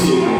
soon.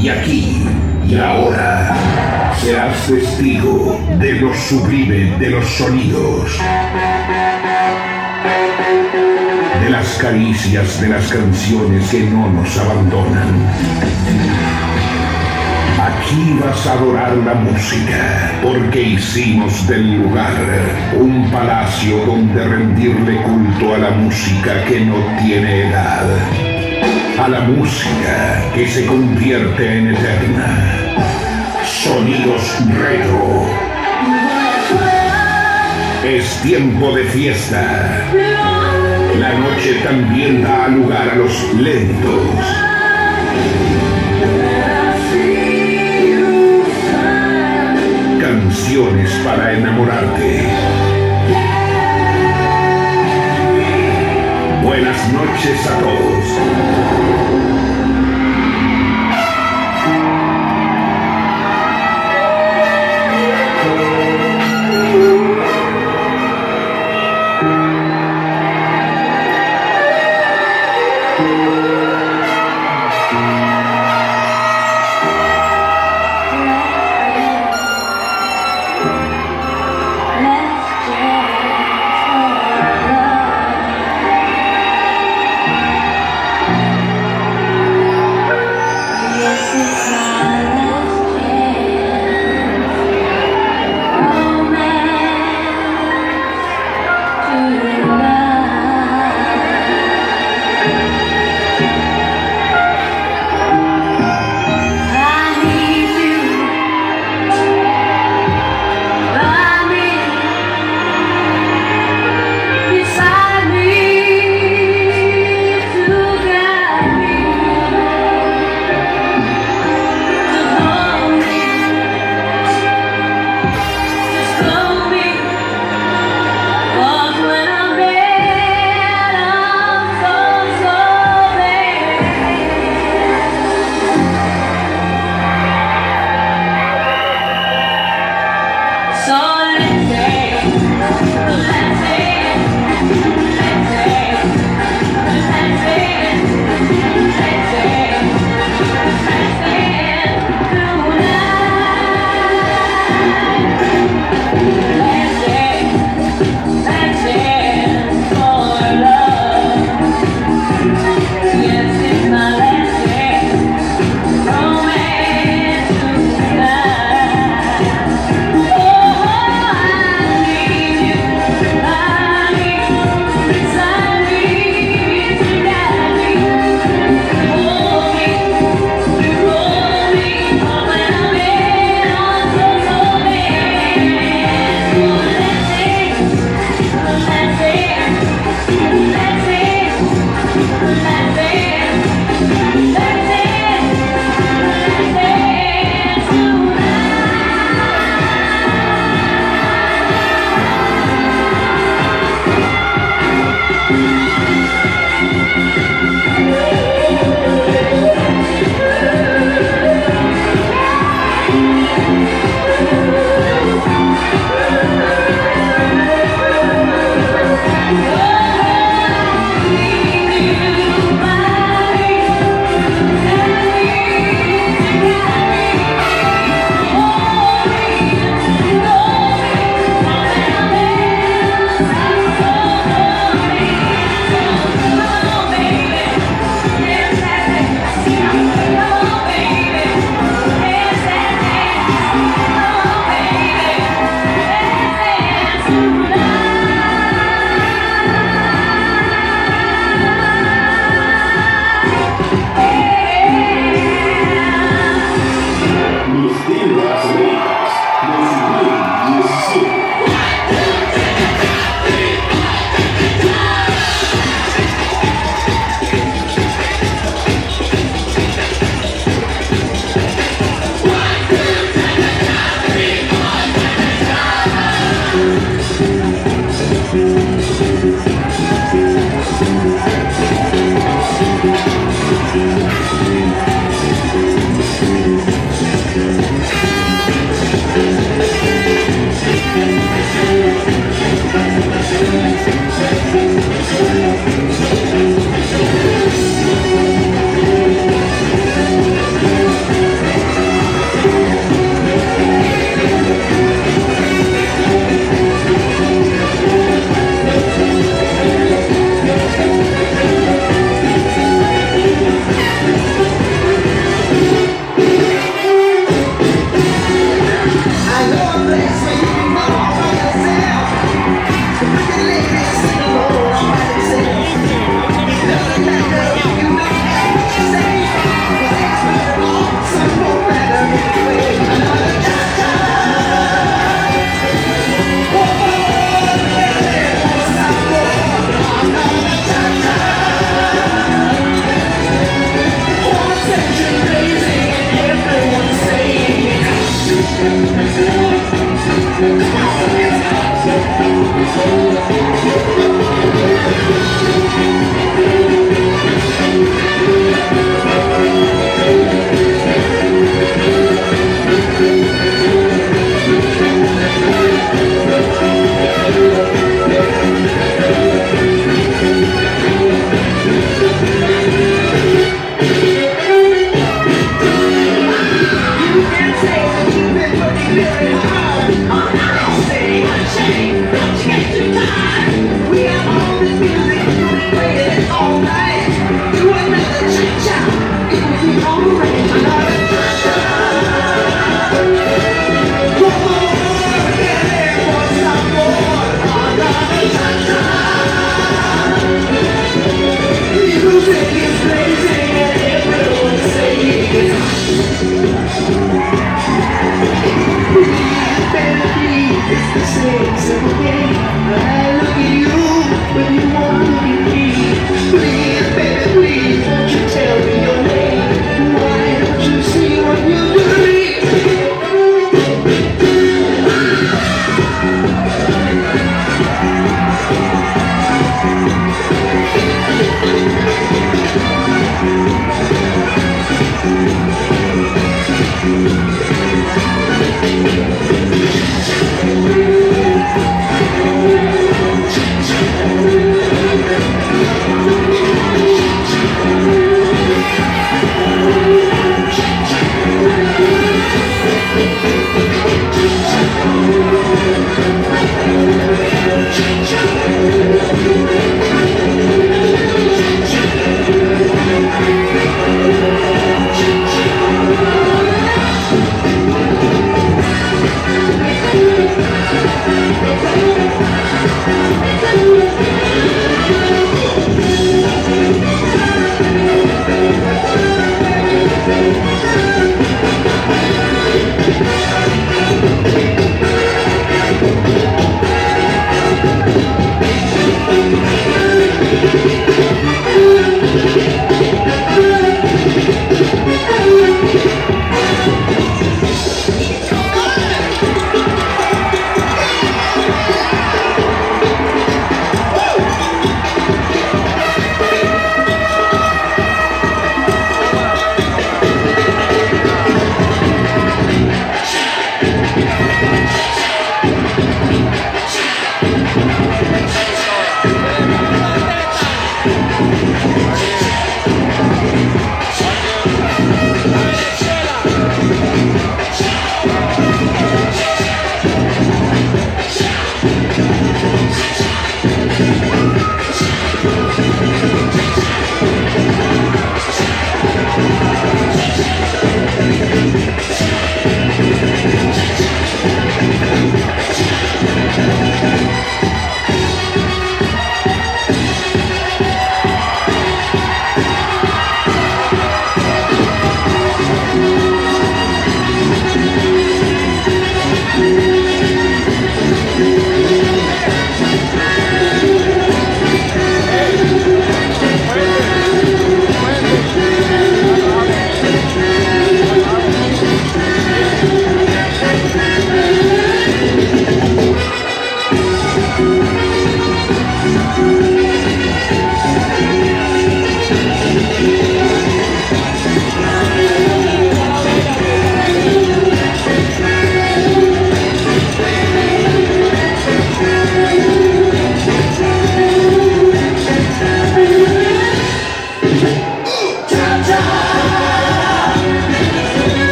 Y aquí y ahora serás testigo de los sublime de los sonidos, de las caricias de las canciones que no nos abandonan. Aquí vas a adorar la música, porque hicimos del lugar un palacio donde rendirle culto a la música que no tiene edad a la música que se convierte en eterna. Sonidos retro. Es tiempo de fiesta. La noche también da lugar a los lentos. Canciones para enamorarte. Noches a todos.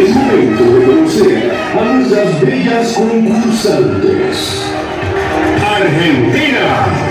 Es momento de conocer a nuestras bellas concursantes. Argentina.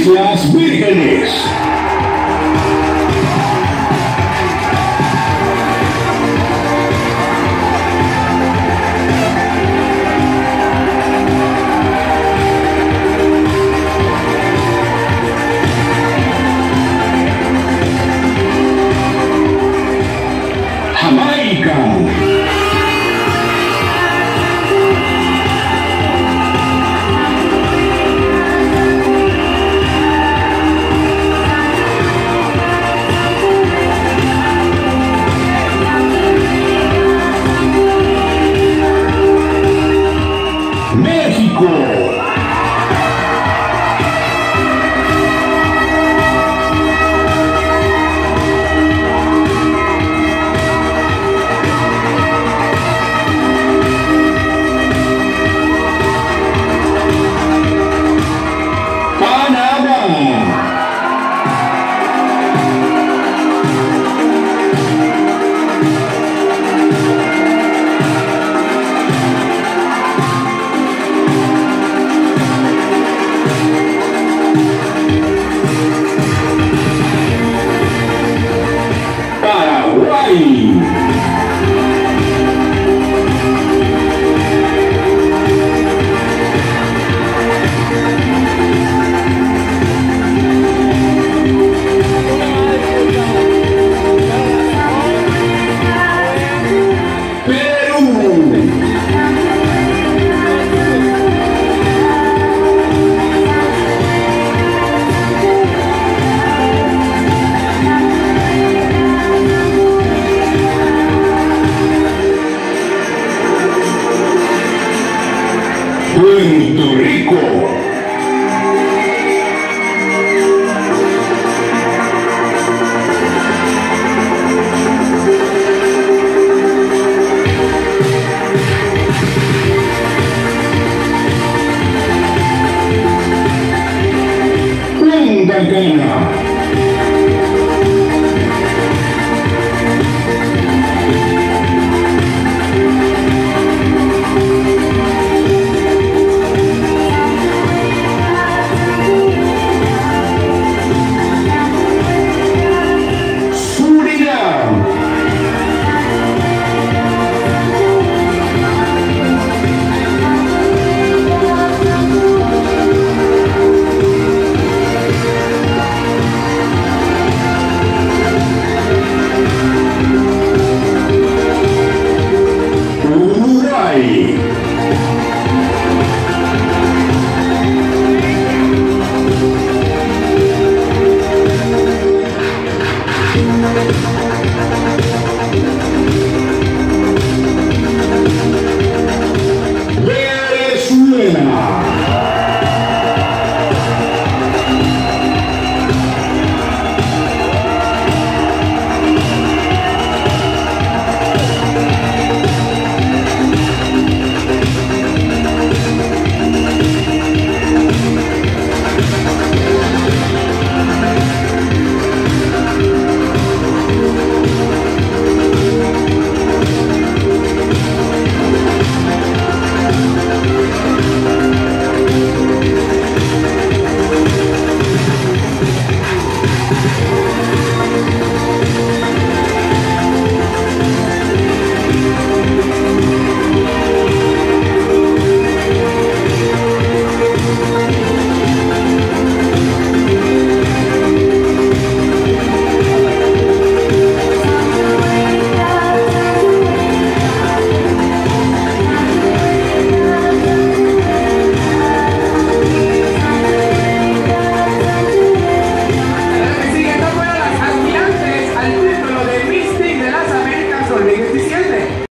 Islas Vírgenes.